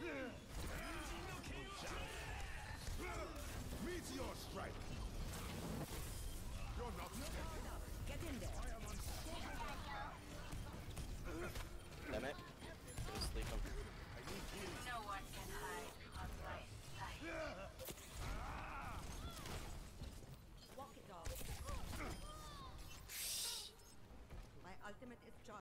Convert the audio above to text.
Meteor strike! You're not standing. Get in there. I am unstoppable. Damn it. Go to sleep him. Need you. No one can hide from my sight. Walk it off. my ultimate is charged.